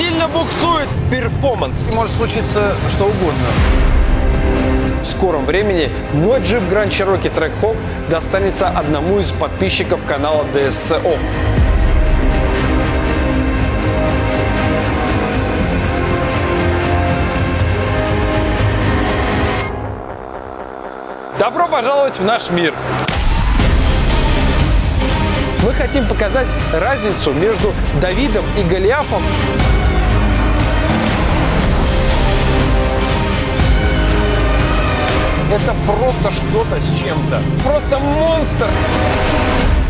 сильно буксует перформанс. Может случиться что угодно. В скором времени мой джип Grand Cherokee Trackhawk достанется одному из подписчиков канала DSC Off. Добро пожаловать в наш мир! Мы хотим показать разницу между Давидом и Голиафом Это просто что-то с чем-то. Просто монстр!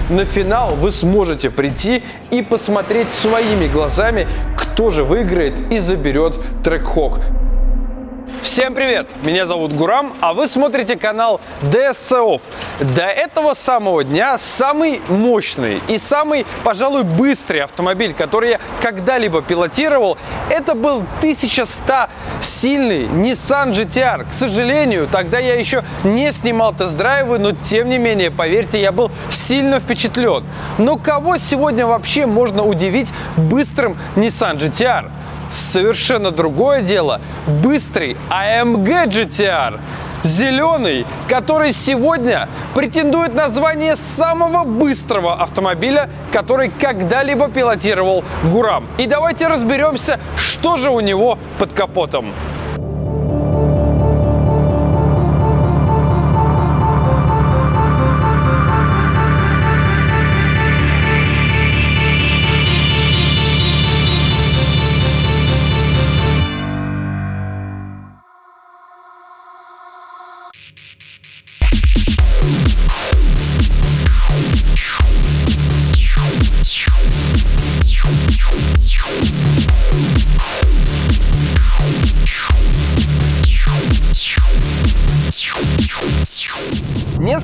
На финал вы сможете прийти и посмотреть своими глазами, кто же выиграет и заберет трек-хок. Всем привет! Меня зовут Гурам, а вы смотрите канал DSC Off. До этого самого дня самый мощный и самый, пожалуй, быстрый автомобиль, который я когда-либо пилотировал, это был 1100 сильный Nissan GTR. К сожалению, тогда я еще не снимал тест-драйвы, но тем не менее, поверьте, я был сильно впечатлен. Но кого сегодня вообще можно удивить быстрым Nissan GTR? Совершенно другое дело – быстрый AMG GTR. Зеленый, который сегодня претендует на звание самого быстрого автомобиля, который когда-либо пилотировал Гурам. И давайте разберемся, что же у него под капотом.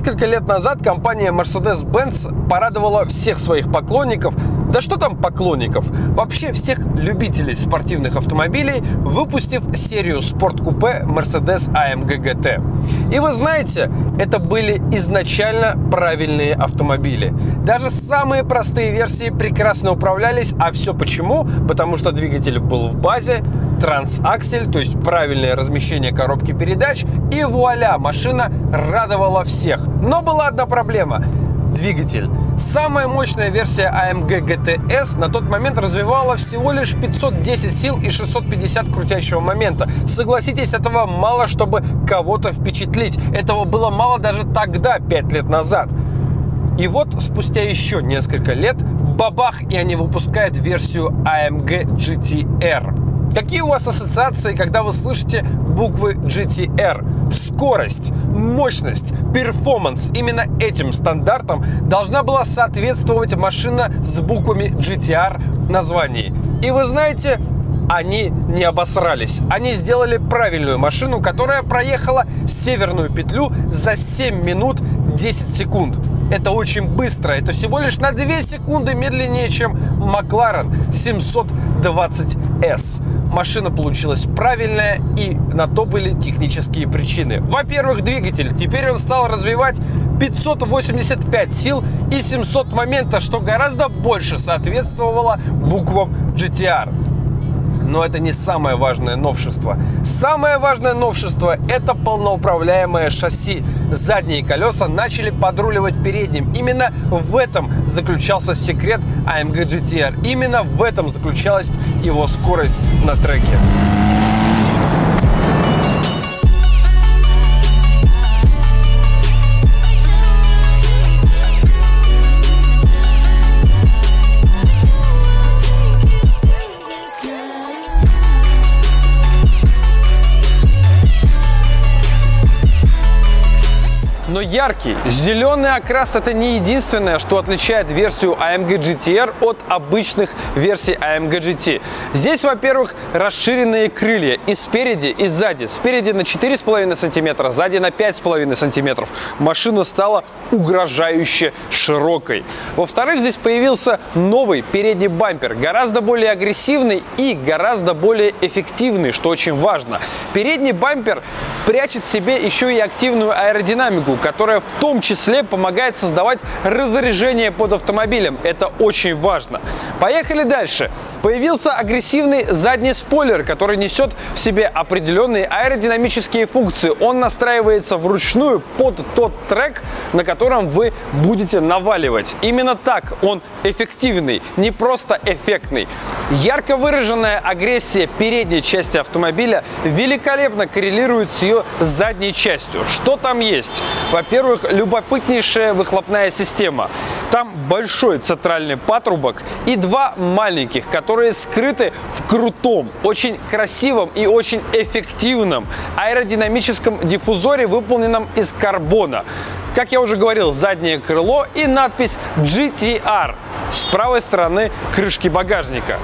Несколько лет назад компания Mercedes-Benz порадовала всех своих поклонников, да что там поклонников, вообще всех любителей спортивных автомобилей, выпустив серию спорткупе Mercedes AMG GT. И вы знаете, это были изначально правильные автомобили. Даже самые простые версии прекрасно управлялись, а все почему? Потому что двигатель был в базе, трансаксель, то есть правильное размещение коробки передач, и вуаля, машина радовала всех. Но была одна проблема двигатель. Самая мощная версия AMG GTS на тот момент развивала всего лишь 510 сил и 650 крутящего момента. Согласитесь, этого мало, чтобы кого-то впечатлить. Этого было мало даже тогда, 5 лет назад. И вот спустя еще несколько лет бабах, и они выпускают версию AMG GTR. Какие у вас ассоциации, когда вы слышите буквы GTR? Скорость, мощность, перформанс. Именно этим стандартам должна была соответствовать машина с буквами GTR в названии. И вы знаете, они не обосрались. Они сделали правильную машину, которая проехала северную петлю за 7 минут 10 секунд. Это очень быстро. Это всего лишь на 2 секунды медленнее, чем Макларен 720S машина получилась правильная, и на то были технические причины. Во-первых, двигатель. Теперь он стал развивать 585 сил и 700 момента, что гораздо больше соответствовало буквам GTR. Но это не самое важное новшество. Самое важное новшество – это полноуправляемое шасси. Задние колеса начали подруливать передним. Именно в этом заключался секрет AMG GTR. Именно в этом заключалась его скорость на треке. Яркий зеленый окрас это не единственное, что отличает версию AMG GTR от обычных версий AMG GT. Здесь, во-первых, расширенные крылья и спереди, и сзади. Спереди на 4,5 см, сзади на 5,5 см. Машина стала угрожающе широкой. Во-вторых, здесь появился новый передний бампер, гораздо более агрессивный и гораздо более эффективный, что очень важно. Передний бампер прячет в себе еще и активную аэродинамику, которая в том числе помогает создавать разряжение под автомобилем. Это очень важно. Поехали дальше. Появился агрессивный задний спойлер, который несет в себе определенные аэродинамические функции. Он настраивается вручную под тот трек, на котором вы будете наваливать. Именно так он эффективный, не просто эффектный. Ярко выраженная агрессия передней части автомобиля великолепно коррелирует с ее задней частью. Что там есть? Во-первых, любопытнейшая выхлопная система. Там большой центральный патрубок и два маленьких, которые скрыты в крутом, очень красивом и очень эффективном аэродинамическом диффузоре, выполненном из карбона. Как я уже говорил, заднее крыло и надпись GTR с правой стороны крышки багажника.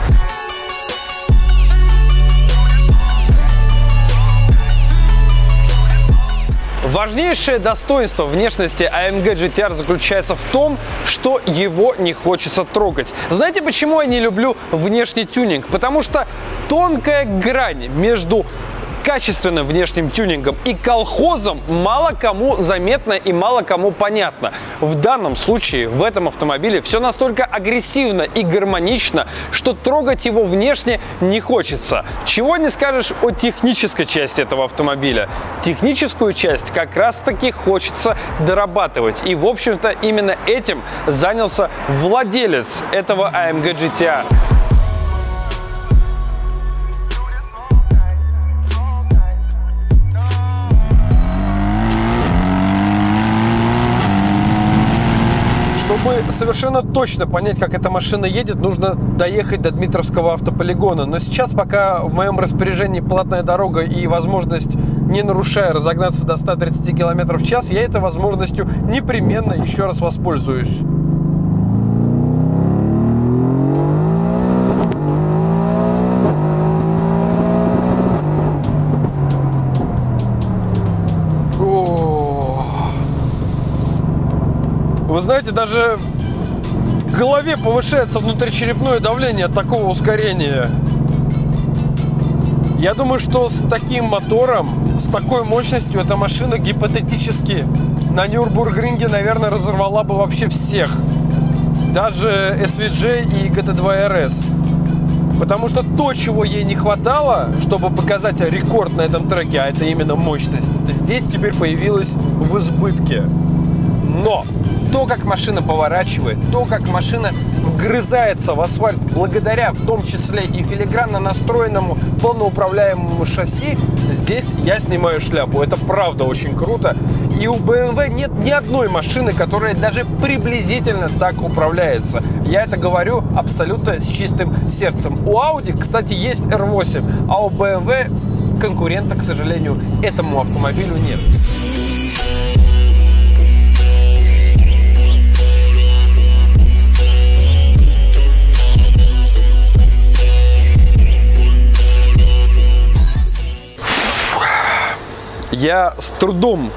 Важнейшее достоинство внешности AMG GTR заключается в том, что его не хочется трогать. Знаете, почему я не люблю внешний тюнинг? Потому что тонкая грань между качественным внешним тюнингом и колхозом мало кому заметно и мало кому понятно. В данном случае в этом автомобиле все настолько агрессивно и гармонично, что трогать его внешне не хочется. Чего не скажешь о технической части этого автомобиля. Техническую часть как раз таки хочется дорабатывать. И в общем-то именно этим занялся владелец этого AMG GTR. Совершенно точно понять, как эта машина едет, нужно доехать до Дмитровского автополигона. Но сейчас, пока в моем распоряжении платная дорога и возможность, не нарушая, разогнаться до 130 км в час, я этой возможностью непременно еще раз воспользуюсь. Вы знаете, даже в голове повышается внутричерепное давление от такого ускорения. Я думаю, что с таким мотором, с такой мощностью эта машина гипотетически на Нюрбургринге, наверное, разорвала бы вообще всех. Даже SVJ и GT2 RS. Потому что то, чего ей не хватало, чтобы показать рекорд на этом треке, а это именно мощность, здесь теперь появилась в избытке. Но то, как машина поворачивает, то, как машина вгрызается в асфальт благодаря в том числе и филигранно настроенному полноуправляемому шасси, здесь я снимаю шляпу. Это правда очень круто. И у BMW нет ни одной машины, которая даже приблизительно так управляется. Я это говорю абсолютно с чистым сердцем. У Audi, кстати, есть R8, а у BMW конкурента, к сожалению, этому автомобилю нет. Я с трудом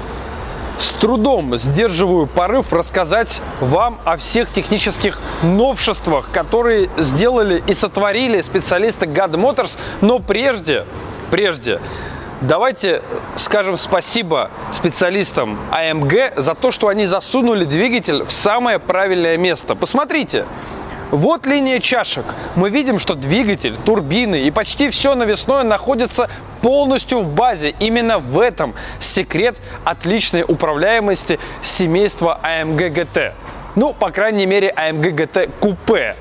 с трудом сдерживаю порыв рассказать вам о всех технических новшествах, которые сделали и сотворили специалисты God Motors. Но прежде, прежде, давайте скажем спасибо специалистам AMG за то, что они засунули двигатель в самое правильное место. Посмотрите, вот линия чашек. Мы видим, что двигатель, турбины и почти все навесное находится полностью в базе. Именно в этом секрет отличной управляемости семейства AMG GT. Ну, по крайней мере, AMG GT купе.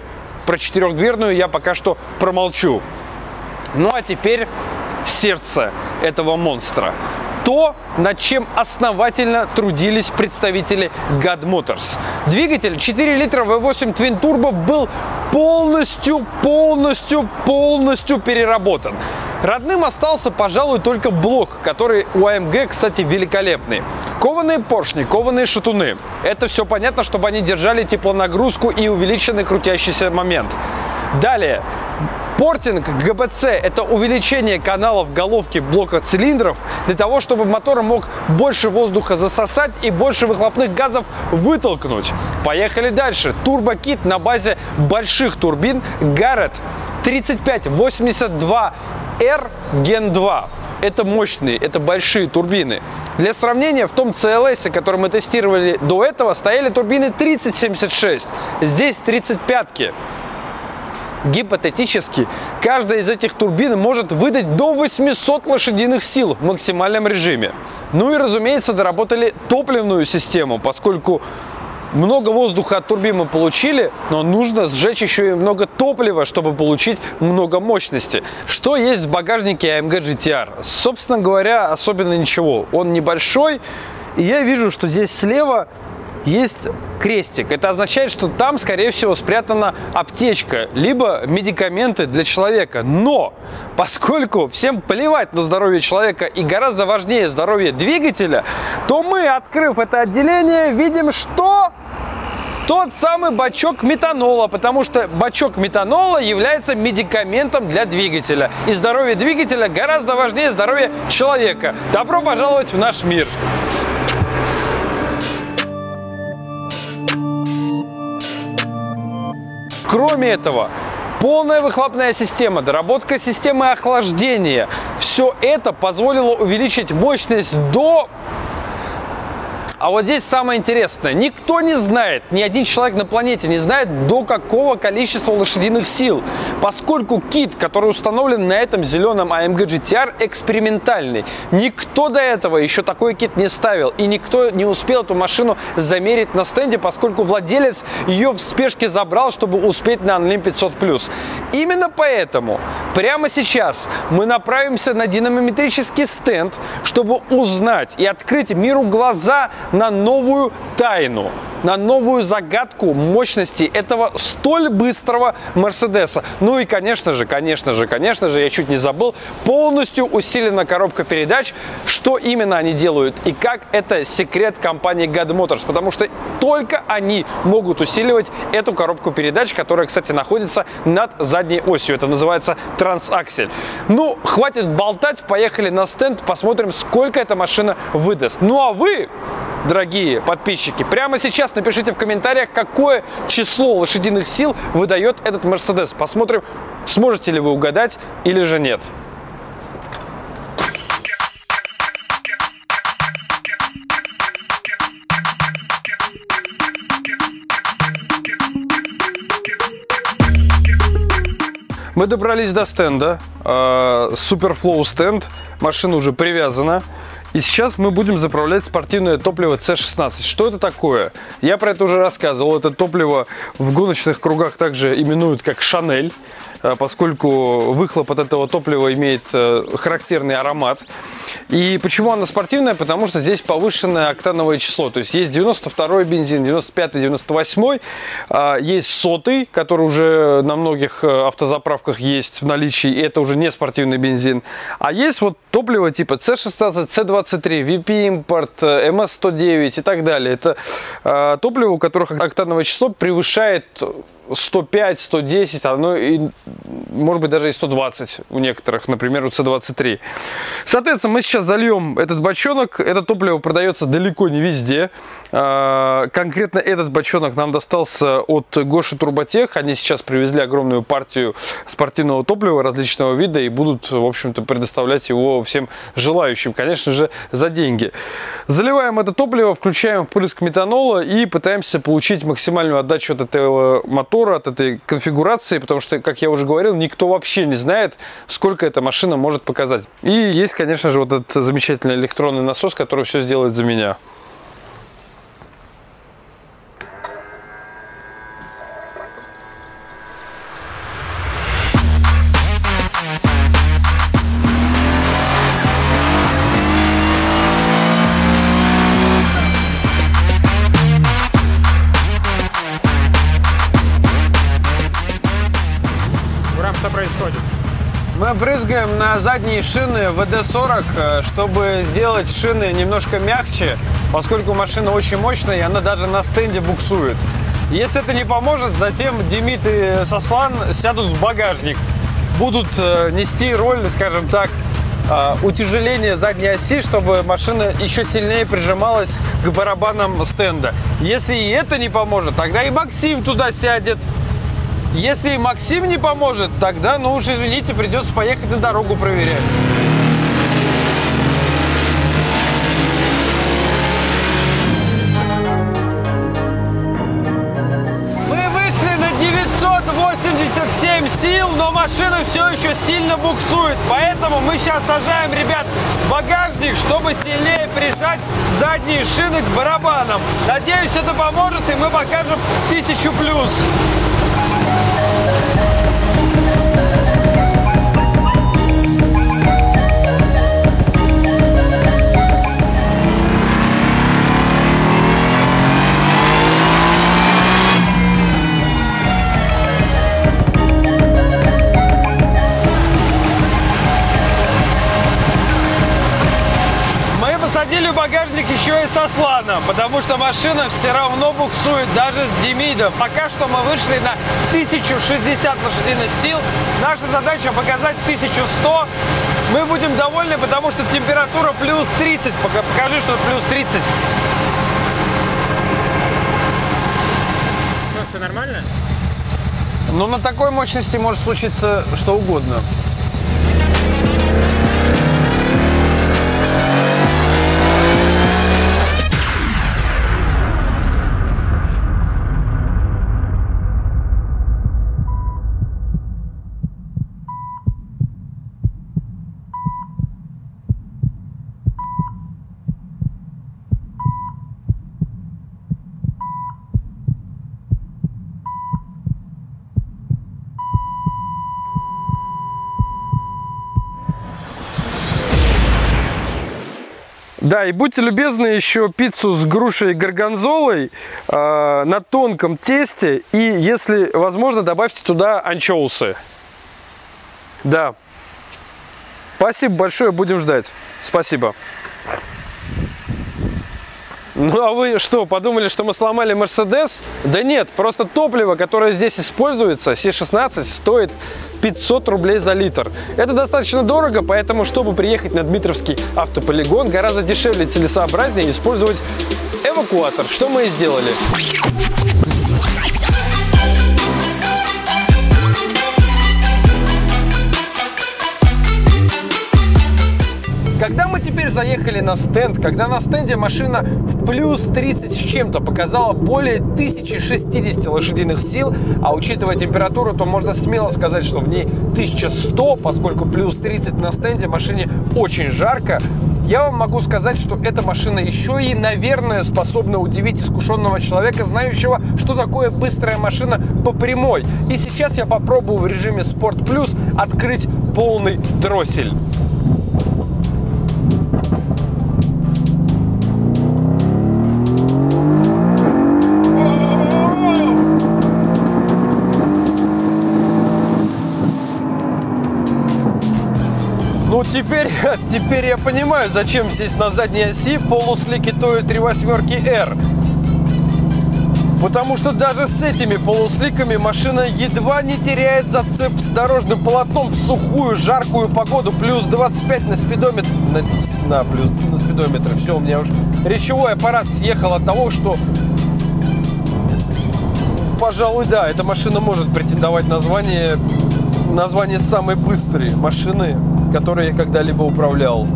Про четырехдверную я пока что промолчу. Ну а теперь сердце этого монстра то, над чем основательно трудились представители God Motors. Двигатель 4 литра V8 Twin Turbo был полностью, полностью, полностью переработан. Родным остался, пожалуй, только блок, который у AMG, кстати, великолепный. Кованые поршни, кованые шатуны. Это все понятно, чтобы они держали теплонагрузку и увеличенный крутящийся момент. Далее, Портинг ГБЦ – это увеличение каналов головки блока цилиндров для того, чтобы мотор мог больше воздуха засосать и больше выхлопных газов вытолкнуть. Поехали дальше. Турбокит на базе больших турбин Garrett 3582R Gen 2 это мощные, это большие турбины. Для сравнения, в том CLS, который мы тестировали до этого, стояли турбины 3076. Здесь 35-ки. Гипотетически, каждая из этих турбин может выдать до 800 лошадиных сил в максимальном режиме. Ну и, разумеется, доработали топливную систему, поскольку много воздуха от турбин мы получили, но нужно сжечь еще и много топлива, чтобы получить много мощности. Что есть в багажнике AMG GTR? Собственно говоря, особенно ничего. Он небольшой, и я вижу, что здесь слева есть крестик. Это означает, что там, скорее всего, спрятана аптечка, либо медикаменты для человека. Но, поскольку всем плевать на здоровье человека и гораздо важнее здоровье двигателя, то мы, открыв это отделение, видим, что тот самый бачок метанола, потому что бачок метанола является медикаментом для двигателя. И здоровье двигателя гораздо важнее здоровья человека. Добро пожаловать в наш мир! Кроме этого, полная выхлопная система, доработка системы охлаждения, все это позволило увеличить мощность до а вот здесь самое интересное. Никто не знает, ни один человек на планете не знает, до какого количества лошадиных сил. Поскольку кит, который установлен на этом зеленом AMG GTR, экспериментальный. Никто до этого еще такой кит не ставил. И никто не успел эту машину замерить на стенде, поскольку владелец ее в спешке забрал, чтобы успеть на Unlim 500+. Именно поэтому прямо сейчас мы направимся на динамометрический стенд, чтобы узнать и открыть миру глаза на новую тайну, на новую загадку мощности этого столь быстрого Мерседеса. Ну и, конечно же, конечно же, конечно же, я чуть не забыл, полностью усилена коробка передач. Что именно они делают и как это секрет компании God Motors, потому что только они могут усиливать эту коробку передач, которая, кстати, находится над задней осью. Это называется трансаксель. Ну, хватит болтать, поехали на стенд, посмотрим, сколько эта машина выдаст. Ну а вы дорогие подписчики. Прямо сейчас напишите в комментариях, какое число лошадиных сил выдает этот Мерседес. Посмотрим, сможете ли вы угадать или же нет. Мы добрались до стенда, SuperFlow стенд, машина уже привязана. И сейчас мы будем заправлять спортивное топливо C16. Что это такое? Я про это уже рассказывал. Это топливо в гоночных кругах также именуют как Шанель, э, поскольку выхлоп от этого топлива имеет э, характерный аромат. И почему она спортивная? Потому что здесь повышенное октановое число. То есть есть 92 бензин, 95 98 а, есть сотый, который уже на многих э, автозаправках есть в наличии. И это уже не спортивный бензин. А есть вот топливо типа C16, C23, VP Import, MS109 и так далее. Это а, топливо, у которых октановое число превышает 105, 110, оно и, может быть, даже и 120 у некоторых, например, у C23. Соответственно, мы сейчас зальем этот бочонок. Это топливо продается далеко не везде. А, конкретно этот бочонок нам достался от Гоши Турботех. Они сейчас привезли огромную партию спортивного топлива различного вида и будут, в общем-то, предоставлять его всем желающим, конечно же, за деньги. Заливаем это топливо, включаем впрыск метанола и пытаемся получить максимальную отдачу от этого мотора, от этой конфигурации, потому что, как я уже говорил, никто вообще не знает, сколько эта машина может показать. И есть, конечно же, вот этот замечательный электронный насос, который все сделает за меня. Задние шины VD40, э, чтобы сделать шины немножко мягче, поскольку машина очень мощная, и она даже на стенде буксует. Если это не поможет, затем Демид и Сослан сядут в багажник. Будут э, нести роль, скажем так, э, утяжеления задней оси, чтобы машина еще сильнее прижималась к барабанам стенда. Если и это не поможет, тогда и Максим туда сядет. Если Максим не поможет, тогда, ну уж извините, придется поехать на дорогу проверять. Мы вышли на 987 машина все еще сильно буксует, поэтому мы сейчас сажаем ребят в багажник, чтобы сильнее прижать задние шины к барабанам. Надеюсь, это поможет, и мы покажем тысячу плюс. Со слана, потому что машина все равно буксует даже с Демидом. Пока что мы вышли на 1060 лошадиных сил. Наша задача показать 1100. Мы будем довольны, потому что температура плюс 30. Покажи, что плюс 30. Что, все нормально? Ну, на такой мощности может случиться что угодно. Да, и будьте любезны, еще пиццу с грушей и горгонзолой э, на тонком тесте. И, если возможно, добавьте туда анчоусы. Да. Спасибо большое, будем ждать. Спасибо. Ну а вы что, подумали, что мы сломали Мерседес? Да нет, просто топливо, которое здесь используется, С16, стоит 500 рублей за литр. Это достаточно дорого, поэтому, чтобы приехать на Дмитровский автополигон, гораздо дешевле и целесообразнее использовать эвакуатор, что мы и сделали. Заехали на стенд, когда на стенде машина в плюс 30 с чем-то показала более 1060 лошадиных сил, а учитывая температуру, то можно смело сказать, что в ней 1100, поскольку плюс 30 на стенде машине очень жарко, я вам могу сказать, что эта машина еще и, наверное, способна удивить искушенного человека, знающего, что такое быстрая машина по прямой. И сейчас я попробую в режиме Sport Plus открыть полный дроссель. Ну, теперь, теперь я понимаю, зачем здесь на задней оси полуслики Toyo 3 восьмерки R. Потому что даже с этими полусликами машина едва не теряет зацеп с дорожным полотном в сухую, жаркую погоду. Плюс 25 на спидометр. На, на плюс на спидометр. Все, у меня уже речевой аппарат съехал от того, что... Пожалуй, да, эта машина может претендовать на звание, название самой быстрой машины которой я когда-либо управлял.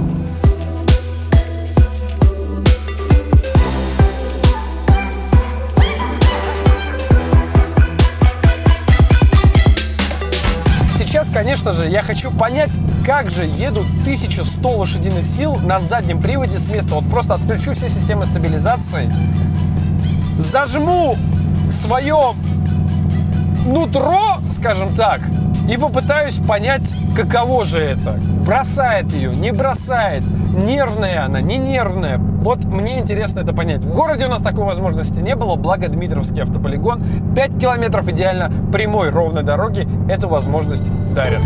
Сейчас, конечно же, я хочу понять, как же едут 1100 лошадиных сил на заднем приводе с места. Вот просто отключу все системы стабилизации, зажму свое нутро, скажем так, и попытаюсь понять, каково же это. Бросает ее, не бросает, нервная она, не нервная. Вот мне интересно это понять. В городе у нас такой возможности не было, благо Дмитровский автополигон. 5 километров идеально прямой ровной дороги эту возможность дарят.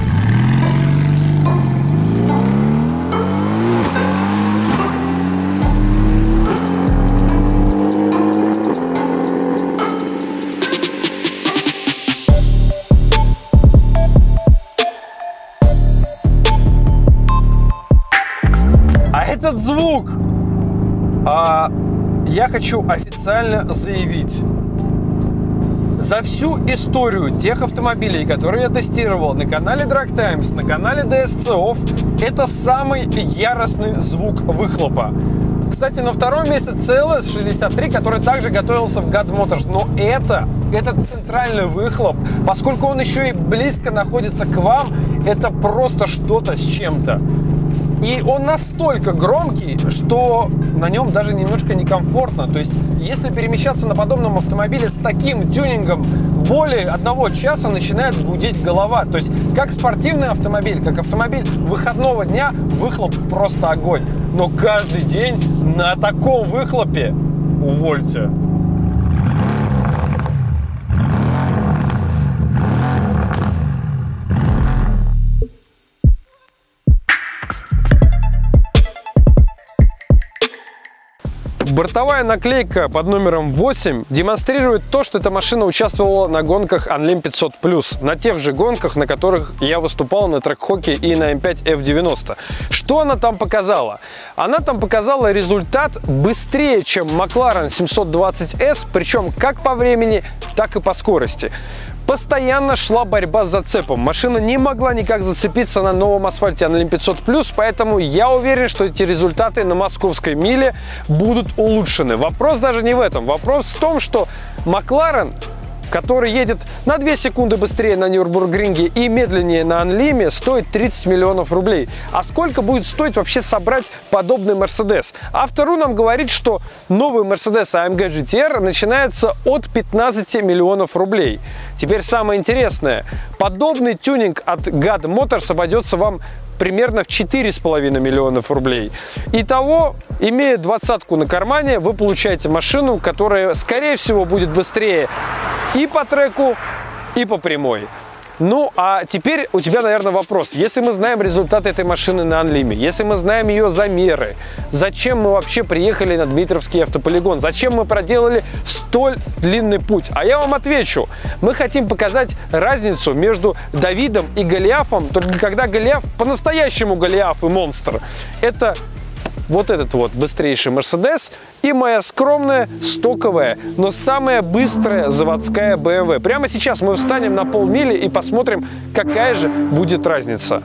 Хочу официально заявить. За всю историю тех автомобилей, которые я тестировал на канале Drag Times, на канале DSC Off, это самый яростный звук выхлопа. Кстати, на втором месте CLS63, который также готовился в God Motors. Но это, этот центральный выхлоп, поскольку он еще и близко находится к вам, это просто что-то с чем-то. И он настолько громкий, что на нем даже немножко некомфортно. То есть, если перемещаться на подобном автомобиле с таким тюнингом более одного часа начинает гудеть голова. То есть, как спортивный автомобиль, как автомобиль выходного дня, выхлоп просто огонь. Но каждый день на таком выхлопе, увольте. Бортовая наклейка под номером 8 демонстрирует то, что эта машина участвовала на гонках Unlim 500+, на тех же гонках, на которых я выступал на трек-хоке и на M5 F90. Что она там показала? Она там показала результат быстрее, чем McLaren 720S, причем как по времени, так и по скорости. Постоянно шла борьба с зацепом. Машина не могла никак зацепиться на новом асфальте Unlim 500+, поэтому я уверен, что эти результаты на московской миле будут улучшены. Вопрос даже не в этом. Вопрос в том, что Макларен который едет на 2 секунды быстрее на Нюрбургринге и медленнее на Анлиме, стоит 30 миллионов рублей. А сколько будет стоить вообще собрать подобный Мерседес? Автору нам говорит, что новый Мерседес AMG GTR начинается от 15 миллионов рублей. Теперь самое интересное. Подобный тюнинг от GAD Motors обойдется вам примерно в 4,5 миллионов рублей. Итого, имея двадцатку на кармане, вы получаете машину, которая, скорее всего, будет быстрее и по треку, и по прямой. Ну, а теперь у тебя, наверное, вопрос. Если мы знаем результаты этой машины на Анлиме, если мы знаем ее замеры, зачем мы вообще приехали на Дмитровский автополигон? Зачем мы проделали столь длинный путь? А я вам отвечу. Мы хотим показать разницу между Давидом и Голиафом, только когда Голиаф по-настоящему Голиаф и монстр. Это вот этот вот быстрейший Mercedes и моя скромная стоковая, но самая быстрая заводская BMW. Прямо сейчас мы встанем на полмили и посмотрим, какая же будет разница.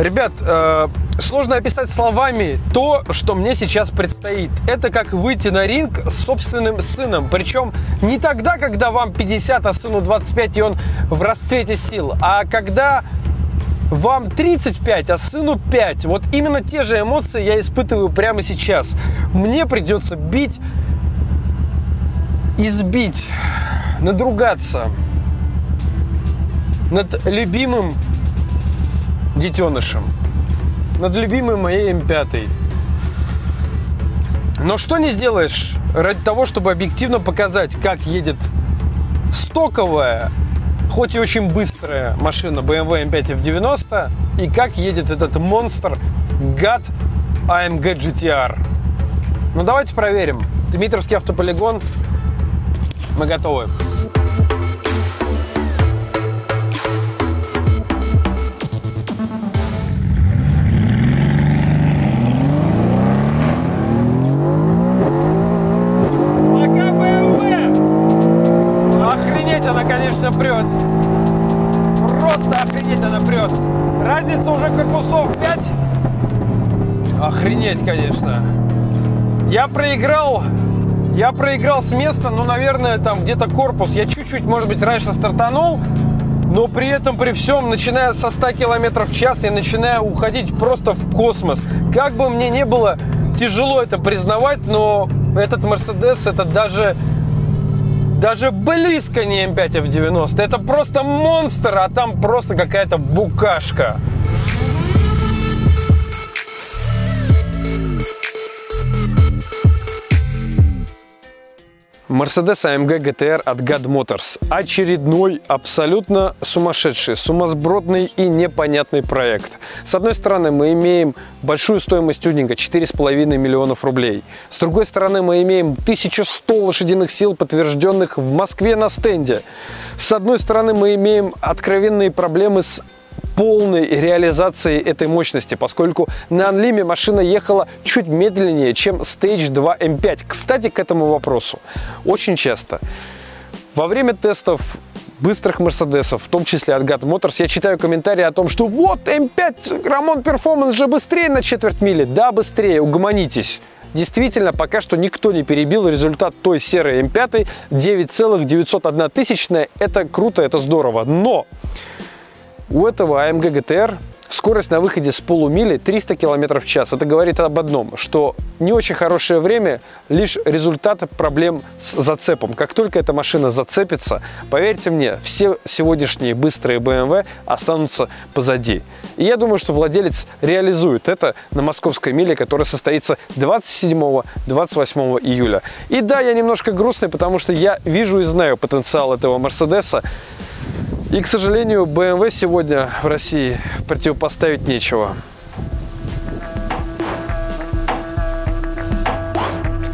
Ребят, э, сложно описать словами то, что мне сейчас предстоит. Это как выйти на ринг с собственным сыном. Причем не тогда, когда вам 50, а сыну 25, и он в расцвете сил, а когда вам 35, а сыну 5. Вот именно те же эмоции я испытываю прямо сейчас. Мне придется бить, избить, надругаться над любимым детенышем. Над любимой моей М5. Но что не сделаешь ради того, чтобы объективно показать, как едет стоковая, хоть и очень быстрая машина BMW M5 F90 и как едет этот монстр GAT AMG GTR. Ну давайте проверим. Дмитровский автополигон. Мы готовы. Охренеть, конечно. Я проиграл я проиграл с места, ну, наверное, там где-то корпус. Я чуть-чуть, может быть, раньше стартанул, но при этом, при всем, начиная со 100 км в час, я начинаю уходить просто в космос. Как бы мне не было тяжело это признавать, но этот Мерседес, это даже даже близко не М5 F90. Это просто монстр, а там просто какая-то букашка. Mercedes AMG GTR от God Motors. Очередной абсолютно сумасшедший, сумасбродный и непонятный проект. С одной стороны, мы имеем большую стоимость тюнинга 4,5 миллионов рублей. С другой стороны, мы имеем 1100 лошадиных сил, подтвержденных в Москве на стенде. С одной стороны, мы имеем откровенные проблемы с полной реализации этой мощности, поскольку на Анлиме машина ехала чуть медленнее, чем Stage 2 M5. Кстати, к этому вопросу. Очень часто во время тестов быстрых Мерседесов, в том числе от GAD Motors, я читаю комментарии о том, что вот М5 Ramon Performance же быстрее на четверть мили. Да, быстрее, угомонитесь. Действительно, пока что никто не перебил результат той серой М5 9,901 тысячная. Это круто, это здорово. Но у этого AMG GTR Скорость на выходе с полумили 300 км в час. Это говорит об одном, что не очень хорошее время лишь результат проблем с зацепом. Как только эта машина зацепится, поверьте мне, все сегодняшние быстрые BMW останутся позади. И я думаю, что владелец реализует это на московской миле, которая состоится 27-28 июля. И да, я немножко грустный, потому что я вижу и знаю потенциал этого Мерседеса. И, к сожалению, BMW сегодня в России противопоставить нечего.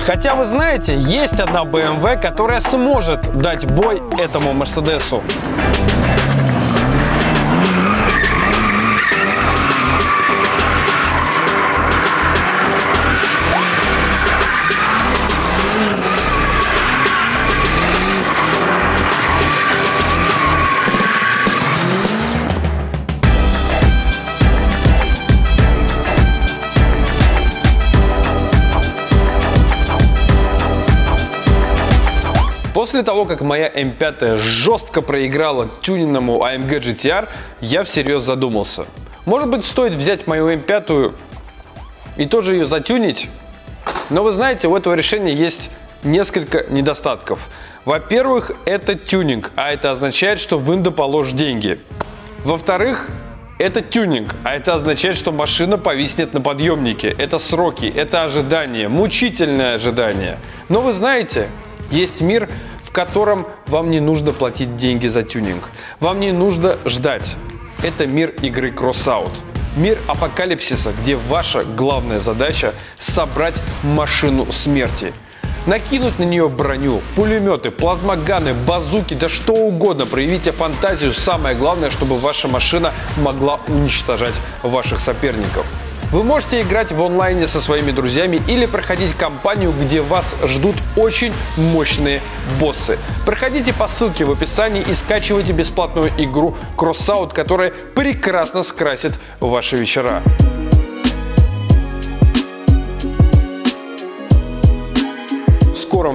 Хотя вы знаете, есть одна BMW, которая сможет дать бой этому Мерседесу. После того, как моя М5 жестко проиграла тюненному AMG GTR, я всерьез задумался. Может быть, стоит взять мою М5 и тоже ее затюнить? Но вы знаете, у этого решения есть несколько недостатков. Во-первых, это тюнинг, а это означает, что в индо положь деньги. Во-вторых, это тюнинг, а это означает, что машина повиснет на подъемнике. Это сроки, это ожидание, мучительное ожидание. Но вы знаете, есть мир, котором вам не нужно платить деньги за тюнинг. Вам не нужно ждать. Это мир игры Crossout. Мир апокалипсиса, где ваша главная задача собрать машину смерти. Накинуть на нее броню, пулеметы, плазмоганы, базуки, да что угодно. Проявите фантазию. Самое главное, чтобы ваша машина могла уничтожать ваших соперников. Вы можете играть в онлайне со своими друзьями или проходить кампанию, где вас ждут очень мощные боссы. Проходите по ссылке в описании и скачивайте бесплатную игру Crossout, которая прекрасно скрасит ваши вечера.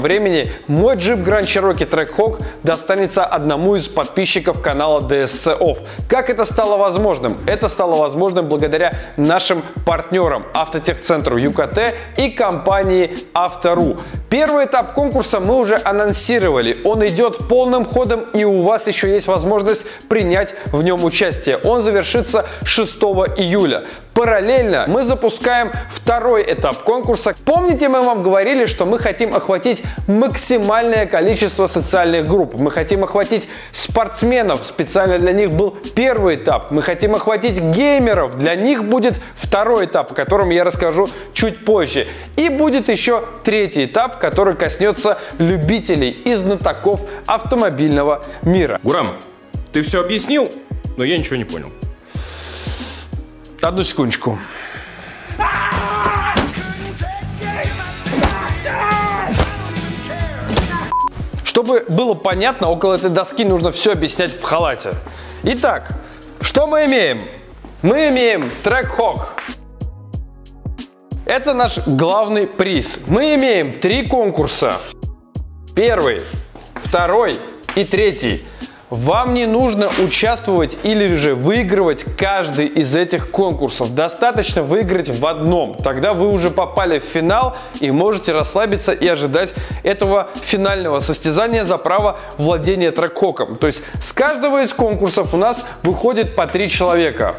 Времени мой джип Grand Cherokee Trackhawk достанется одному из подписчиков канала DSC Off. Как это стало возможным? Это стало возможным благодаря нашим партнерам автотехцентру ЮКТ и компании Автору. Первый этап конкурса мы уже анонсировали. Он идет полным ходом и у вас еще есть возможность принять в нем участие. Он завершится 6 июля. Параллельно мы запускаем второй этап конкурса. Помните, мы вам говорили, что мы хотим охватить максимальное количество социальных групп. Мы хотим охватить спортсменов, специально для них был первый этап. Мы хотим охватить геймеров, для них будет второй этап, о котором я расскажу чуть позже. И будет еще третий этап, который коснется любителей и знатоков автомобильного мира. Гурам, ты все объяснил, но я ничего не понял. Одну секундочку. Чтобы было понятно, около этой доски нужно все объяснять в халате. Итак, что мы имеем? Мы имеем трек Hawk. Это наш главный приз. Мы имеем три конкурса. Первый, второй и третий. Вам не нужно участвовать или же выигрывать каждый из этих конкурсов. Достаточно выиграть в одном. Тогда вы уже попали в финал и можете расслабиться и ожидать этого финального состязания за право владения трекхоком. То есть с каждого из конкурсов у нас выходит по три человека.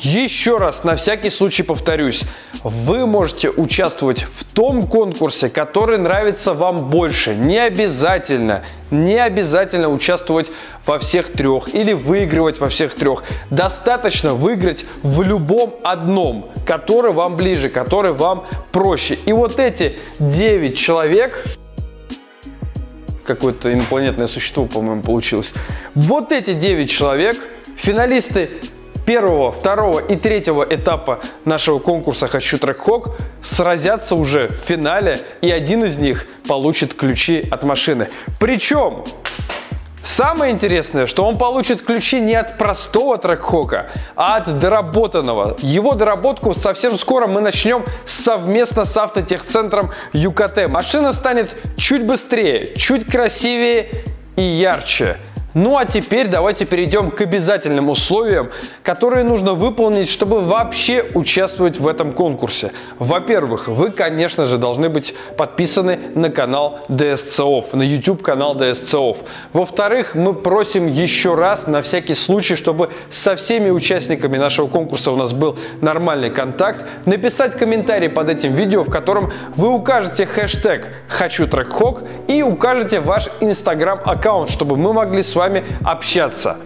Еще раз, на всякий случай повторюсь, вы можете участвовать в том конкурсе, который нравится вам больше. Не обязательно, не обязательно участвовать во всех трех или выигрывать во всех трех. Достаточно выиграть в любом одном, который вам ближе, который вам проще. И вот эти 9 человек, какое-то инопланетное существо, по-моему, получилось. Вот эти 9 человек, финалисты первого, второго и третьего этапа нашего конкурса «Хочу трек Хок» сразятся уже в финале, и один из них получит ключи от машины. Причем Самое интересное, что он получит ключи не от простого трекхока, а от доработанного. Его доработку совсем скоро мы начнем совместно с автотехцентром ЮКТ. Машина станет чуть быстрее, чуть красивее и ярче. Ну а теперь давайте перейдем к обязательным условиям, которые нужно выполнить, чтобы вообще участвовать в этом конкурсе. Во-первых, вы, конечно же, должны быть подписаны на канал DSCOF, на YouTube канал DSCOF. Во-вторых, мы просим еще раз, на всякий случай, чтобы со всеми участниками нашего конкурса у нас был нормальный контакт, написать комментарий под этим видео, в котором вы укажете хэштег «Хочу трек и укажете ваш инстаграм аккаунт, чтобы мы могли с вами вами общаться.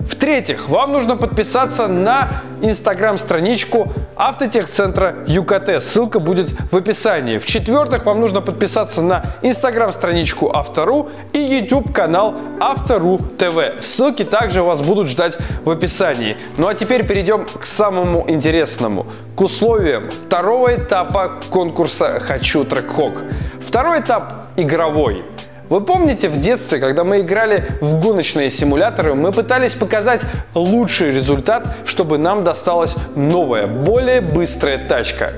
В-третьих, вам нужно подписаться на инстаграм-страничку автотехцентра ЮКТ. Ссылка будет в описании. В-четвертых, вам нужно подписаться на инстаграм-страничку Автору и YouTube канал Автору ТВ. Ссылки также вас будут ждать в описании. Ну а теперь перейдем к самому интересному, к условиям второго этапа конкурса «Хочу трек-хок». Второй этап игровой. Вы помните в детстве, когда мы играли в гоночные симуляторы, мы пытались показать лучший результат, чтобы нам досталась новая, более быстрая тачка.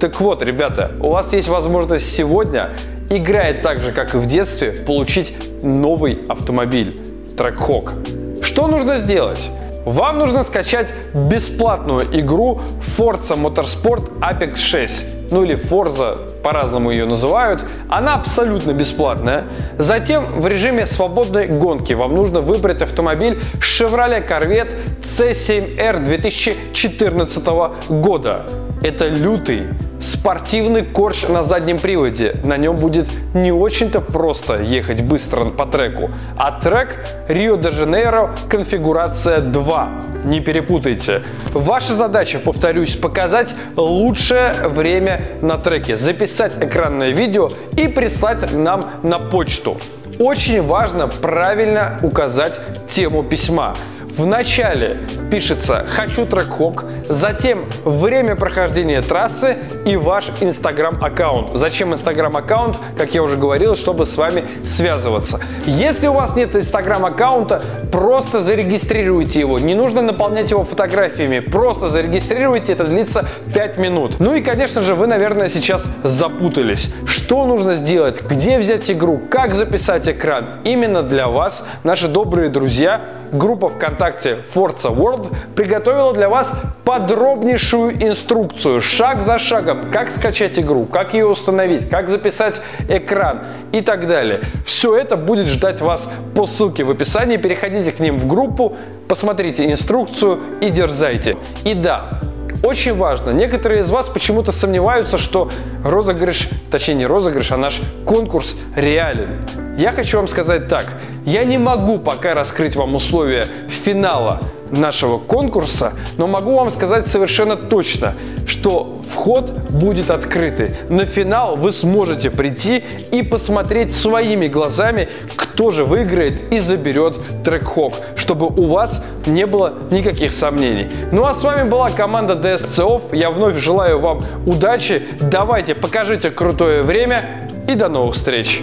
Так вот, ребята, у вас есть возможность сегодня, играя так же, как и в детстве, получить новый автомобиль Trackhawk. Что нужно сделать? Вам нужно скачать бесплатную игру Forza Motorsport Apex 6 ну или Forza, по-разному ее называют, она абсолютно бесплатная. Затем в режиме свободной гонки вам нужно выбрать автомобиль Chevrolet Corvette C7R 2014 года. Это лютый спортивный корж на заднем приводе. На нем будет не очень-то просто ехать быстро по треку. А трек Рио-де-Жанейро конфигурация 2. Не перепутайте. Ваша задача, повторюсь, показать лучшее время на треке, записать экранное видео и прислать нам на почту. Очень важно правильно указать тему письма. В начале пишется «Хочу трек-хок», затем время прохождения трассы и ваш инстаграм-аккаунт. Зачем инстаграм-аккаунт? Как я уже говорил, чтобы с вами связываться. Если у вас нет инстаграм-аккаунта, просто зарегистрируйте его. Не нужно наполнять его фотографиями, просто зарегистрируйте, это длится 5 минут. Ну и, конечно же, вы, наверное, сейчас запутались. Что нужно сделать? Где взять игру? Как записать экран? Именно для вас наши добрые друзья группа ВКонтакте Forza World приготовила для вас подробнейшую инструкцию, шаг за шагом, как скачать игру, как ее установить, как записать экран и так далее. Все это будет ждать вас по ссылке в описании. Переходите к ним в группу, посмотрите инструкцию и дерзайте. И да, очень важно, некоторые из вас почему-то сомневаются, что розыгрыш, точнее не розыгрыш, а наш конкурс реален. Я хочу вам сказать так, я не могу пока раскрыть вам условия финала нашего конкурса, но могу вам сказать совершенно точно, что вход будет открытый. На финал вы сможете прийти и посмотреть своими глазами, кто же выиграет и заберет трек-хок, чтобы у вас не было никаких сомнений. Ну а с вами была команда DSCOF. Я вновь желаю вам удачи. Давайте покажите крутое время и до новых встреч!